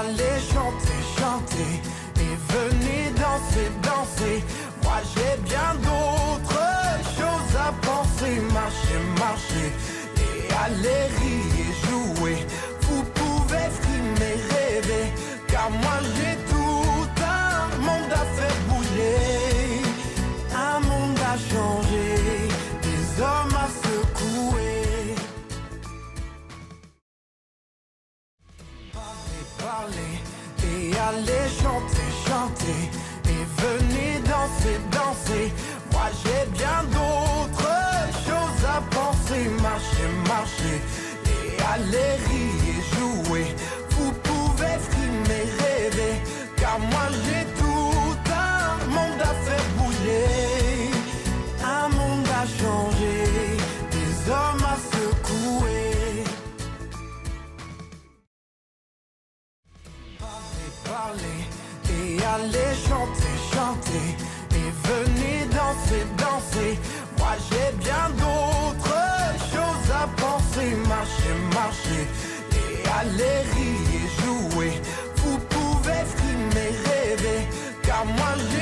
aller chanter, chanter. Et venez danser, danser. Moi j'ai bien d'autres choses à penser. Marcher, marcher et aller rire Parler et aller chanter, chanter. Et venez danser, danser. Moi j'ai bien d'autres choses à penser. Marcher, marcher parler et allez chanter, chanter. Et venez danser, danser. Moi j'ai bien d'autres choses à penser. Marcher, marcher. Et allez rire, jouer. Vous pouvez frimer, rêver. Car moi j'ai